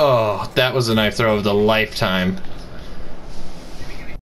Oh, that was a knife throw of the lifetime.